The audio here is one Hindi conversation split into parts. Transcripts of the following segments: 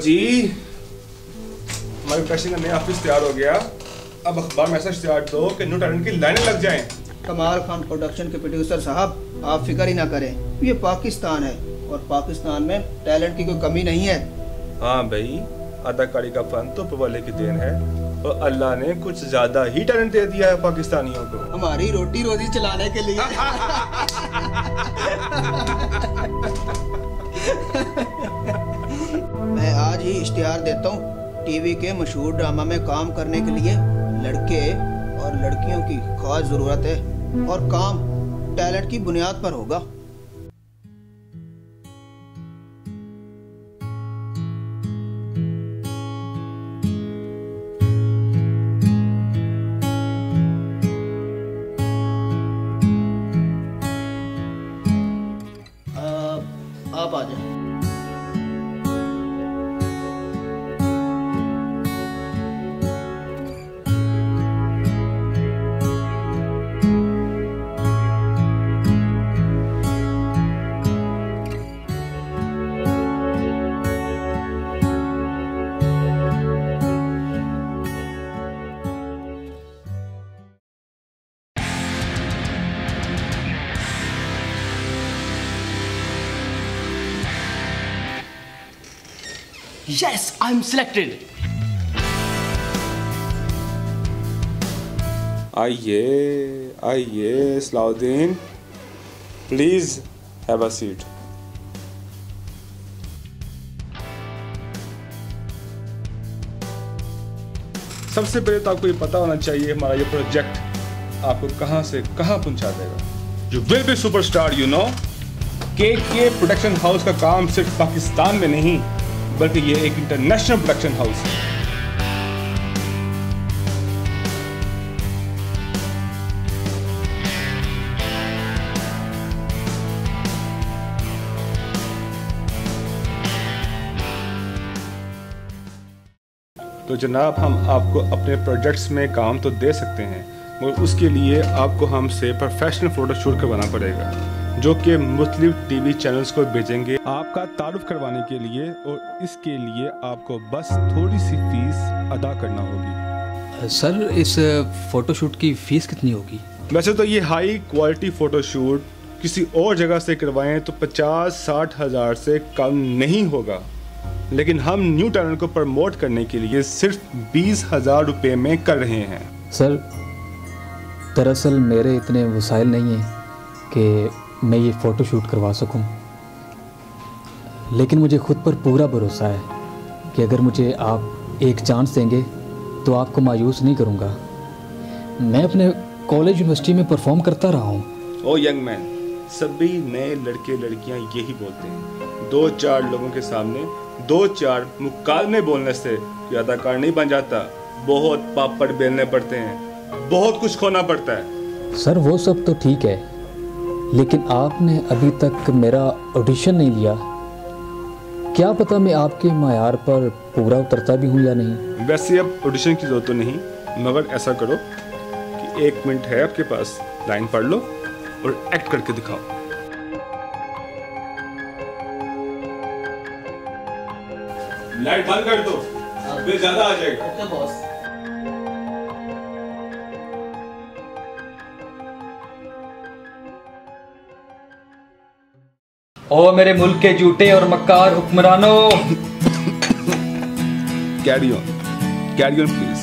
जी। हमारे प्रोडक्शन का नया ऑफ़िस तैयार हो गया। अब अखबार में ऐसा इश्तेहार दो कि न्यू टैलेंट की लाइनें लग जाएँ। कमाल खान प्रोडक्शन के प्रोड्यूसर साहब आप फ़िक्र ही ना करें ये पाकिस्तान है और पाकिस्तान में टैलेंट की कोई कमी नहीं है। हाँ भाई अदाकारी का फन तो प्रवाले की देन है और अल्लाह ने कुछ ज़्यादा ही टैलेंट दे दिया है पाकिस्तानियों को। हमारी रोटी रोजी चलाने के लिए। इश्तिहार देता हूँ। टीवी के मशहूर ड्रामा में काम करने के लिए लड़के और लड़कियों की खास ज़रूरत है और काम टैलेंट की बुनियाद पर होगा। Yes, I'm selected. आइए आइए Salahuddin please have a seat सबसे पहले तो आपको ये पता होना चाहिए हमारा ये प्रोजेक्ट आपको कहाँ से कहाँ पहुँचा देगा। जो will be superstar you know K K production house का काम सिर्फ़ पाकिस्तान में नहीं बल्कि ये एक इंटरनेशनल प्रोडक्शन हाउस है तो जनाब, हम आपको अपने प्रोजेक्ट्स में काम तो दे सकते हैं, मगर उसके लिए आपको हमसे प्रोफेशनल फ़ोटो शूट करवाना पड़ेगा। जो कि मुख्तलिफ़ टीवी चैनल्स को भेजेंगे। आपका तारुफ करवाने के लिए और इसके लिए आपको बस थोड़ी सी फ़ीस अदा करना होगी। सर इस फोटोशूट की फ़ीस कितनी होगी? वैसे तो ये हाई क्वालिटी फ़ोटो शूट किसी और जगह से करवाएँ तो पचास साठ हज़ार से कम नहीं होगा। लेकिन हम न्यू टैलेंट को प्रमोट करने के लिए सिर्फ़ बीस हज़ार रुपये में कर रहे हैं। सर दरअसल मेरे इतने वसाइल नहीं हैं कि मैं ये फ़ोटो शूट करवा सकूँ। लेकिन मुझे खुद पर पूरा भरोसा है कि अगर मुझे आप एक चांस देंगे तो आपको मायूस नहीं करूँगा। मैं अपने कॉलेज यूनिवर्सिटी में परफॉर्म करता रहा हूँ। ओ यंग मैन सभी नए लड़के लड़कियाँ यही बोलते हैं। दो चार लोगों के सामने दो चार मुकालमे बोलने से अदाकार नहीं बन जाता। बहुत पापड़ बेलने पड़ते हैं बहुत कुछ खोना पड़ता है। सर वो सब तो ठीक है लेकिन आपने अभी तक मेरा ऑडिशन नहीं लिया। क्या पता मैं आपके मैार पर पूरा उतरता भी हूँ या नहीं? वैसे अब ऑडिशन की ज़रूरत तो नहीं मगर ऐसा करो कि एक मिनट है आपके पास लाइन पढ़ लो और एक्ट करके दिखाओ। लाइट बंद कर दो बिल ज़्यादा आ जाएगा। ओ मेरे मुल्क के जूटे और मक्कार हुक्मरानों। Carry on carry on please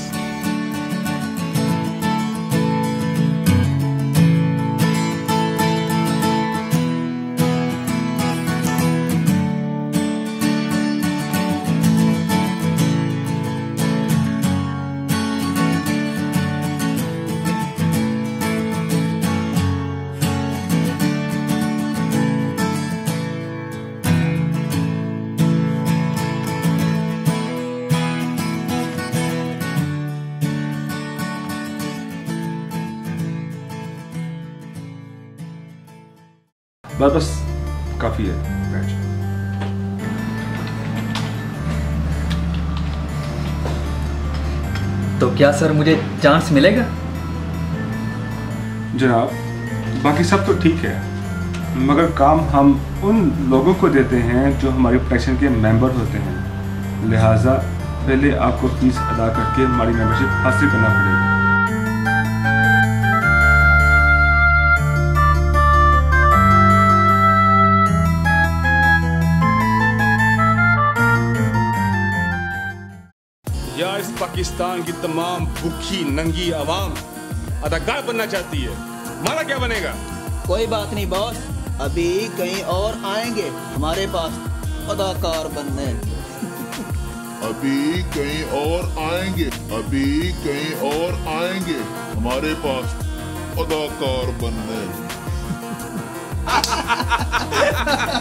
बस बस काफ़ी है बैठ तो क्या सर मुझे चांस मिलेगा? जनाब बाकी सब तो ठीक है मगर काम हम उन लोगों को देते हैं जो हमारी प्रोटेक्शन के मेंबर होते हैं। लिहाजा पहले आपको फ़ीस अदा करके हमारी मेंबरशिप हासिल करना पड़ेगा। या इस पाकिस्तान की तमाम भूखी नंगी आवाम अदाकार बनना चाहती है? हमारा क्या बनेगा? कोई बात नहीं बॉस। अभी कहीं और आएँगे हमारे पास अदाकार बनने। अभी कहीं और आएँगे अभी कहीं और आएँगे हमारे पास अदाकार बनने।